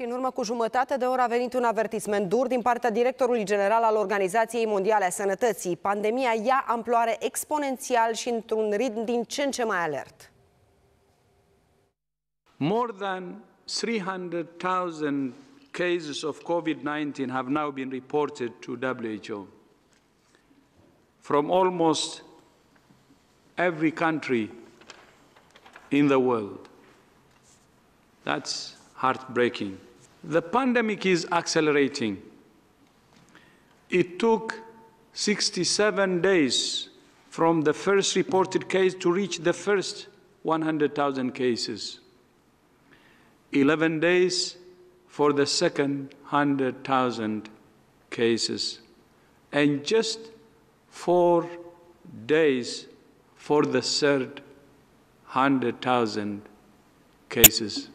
Și în urmă cu jumătate de oră a venit un avertisment dur din partea directorului general al Organizației Mondiale a Sănătății. Pandemia ia amploare exponențial și într-un ritm din ce în ce mai alert. More than 300,000 cases of COVID-19 have now been reported to WHO from almost every country in the world. That's heartbreaking. The pandemic is accelerating. It took 67 days from the first reported case to reach the first 100,000 cases. 11 days for the second 100,000 cases. And just four days for the third 100,000 cases.